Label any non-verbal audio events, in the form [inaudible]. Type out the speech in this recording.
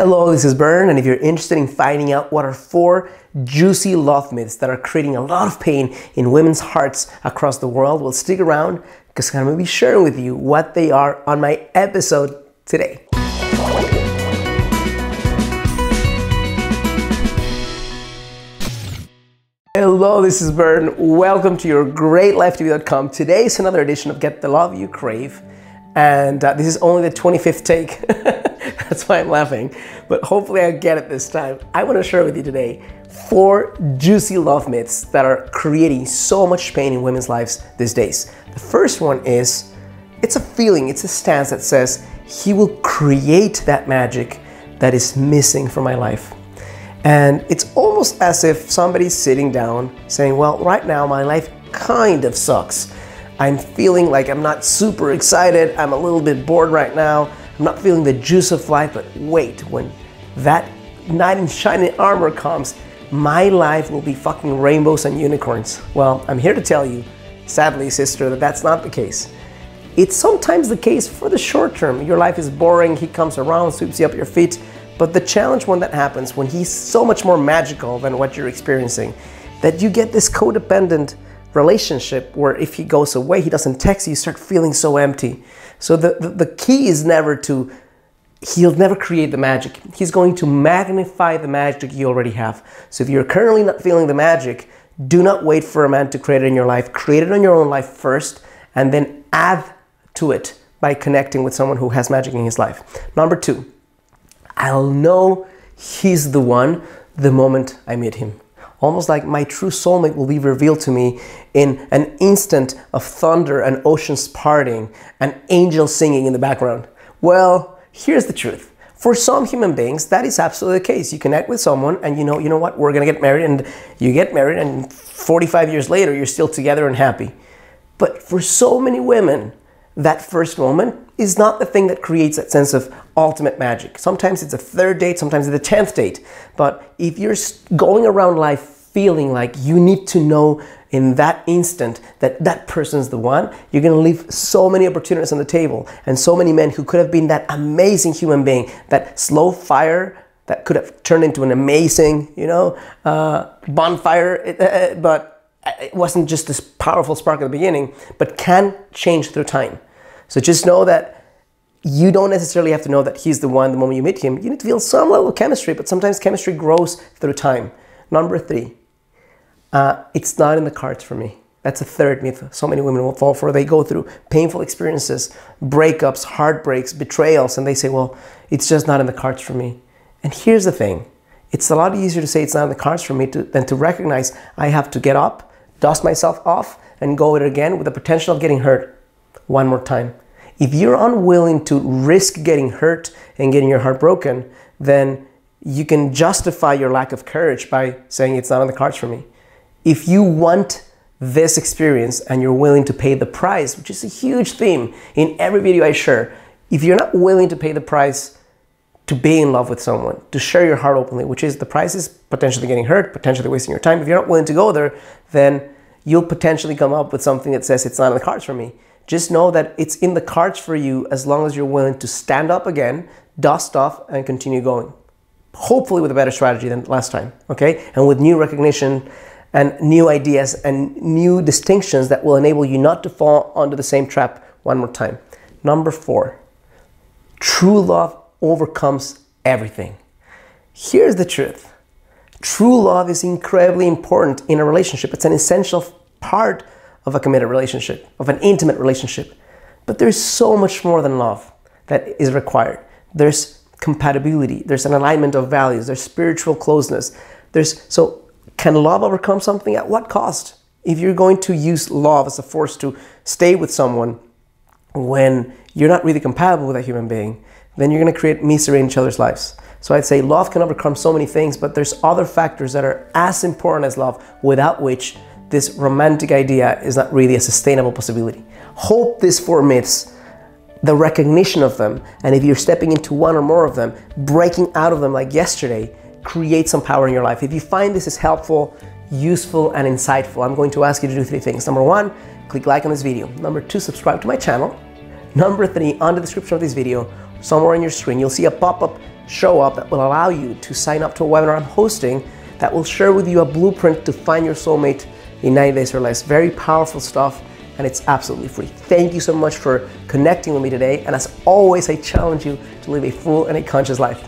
Hello, this is Bern, and if you're interested in finding out what are four juicy love myths that are creating a lot of pain in women's hearts across the world, well, stick around because I'm going to be sharing with you what they are on my episode today. Hello, this is Bern. Welcome to your greatlifetv.com. Today is another edition of Get the Love You Crave, and uh, this is only the 25th take. [laughs] [laughs] That's why I'm laughing. But hopefully I get it this time. I want to share with you today four juicy love myths that are creating so much pain in women's lives these days. The first one is it's a feeling, it's a stance that says he will create that magic that is missing from my life. And it's almost as if somebody's sitting down saying, Well, right now my life kind of sucks. I'm feeling like I'm not super excited. I'm a little bit bored right now. I'm not feeling the juice of life, but wait, when that knight in shining armor comes, my life will be fucking rainbows and unicorns. Well, I'm here to tell you, sadly, sister, that that's not the case. It's sometimes the case for the short term. Your life is boring, he comes around, sweeps you up your feet. But the challenge when that happens, when he's so much more magical than what you're experiencing, that you get this codependent relationship where if he goes away, he doesn't text you, you start feeling so empty. So the, the, the key is never to, he'll never create the magic. He's going to magnify the magic you already have. So if you're currently not feeling the magic, do not wait for a man to create it in your life. Create it in your own life first and then add to it by connecting with someone who has magic in his life. Number two, I'll know he's the one the moment I meet him almost like my true soulmate will be revealed to me in an instant of thunder and oceans parting and angels singing in the background. Well, here's the truth. For some human beings, that is absolutely the case. You connect with someone and you know, you know what, we're gonna get married and you get married and 45 years later you're still together and happy. But for so many women, that first moment is not the thing that creates that sense of ultimate magic. Sometimes it's a third date, sometimes it's a tenth date. But if you're going around life feeling like you need to know in that instant that that person's the one, you're gonna leave so many opportunities on the table and so many men who could have been that amazing human being, that slow fire that could have turned into an amazing, you know, uh, bonfire, uh, uh but it wasn't just this powerful spark at the beginning, but can change through time. So just know that you don't necessarily have to know that he's the one the moment you meet him. You need to feel some level of chemistry, but sometimes chemistry grows through time. Number three, uh, it's not in the cards for me. That's a third myth so many women will fall for. They go through painful experiences, breakups, heartbreaks, betrayals, and they say, well, it's just not in the cards for me. And here's the thing it's a lot easier to say it's not in the cards for me to, than to recognize I have to get up, dust myself off, and go it again with the potential of getting hurt one more time. If you're unwilling to risk getting hurt and getting your heart broken, then you can justify your lack of courage by saying it's not on the cards for me. If you want this experience and you're willing to pay the price, which is a huge theme in every video I share, if you're not willing to pay the price to be in love with someone, to share your heart openly, which is the price is potentially getting hurt, potentially wasting your time. If you're not willing to go there, then you'll potentially come up with something that says it's not on the cards for me. Just know that it's in the cards for you as long as you're willing to stand up again, dust off, and continue going. Hopefully, with a better strategy than last time, okay? And with new recognition and new ideas and new distinctions that will enable you not to fall under the same trap one more time. Number four, true love overcomes everything. Here's the truth true love is incredibly important in a relationship, it's an essential part of a committed relationship, of an intimate relationship. But there's so much more than love that is required. There's compatibility, there's an alignment of values, there's spiritual closeness. There's so can love overcome something at what cost? If you're going to use love as a force to stay with someone when you're not really compatible with a human being, then you're going to create misery in each other's lives. So I'd say love can overcome so many things, but there's other factors that are as important as love, without which this romantic idea is not really a sustainable possibility. Hope these four myths, the recognition of them, and if you're stepping into one or more of them, breaking out of them like yesterday, create some power in your life. If you find this is helpful, useful, and insightful, I'm going to ask you to do three things. Number one, click like on this video. Number two, subscribe to my channel. Number three, on the description of this video, somewhere on your screen, you'll see a pop-up show up that will allow you to sign up to a webinar I'm hosting that will share with you a blueprint to find your soulmate in 90 days or less. Very powerful stuff and it's absolutely free. Thank you so much for connecting with me today. And as always, I challenge you to live a full and a conscious life.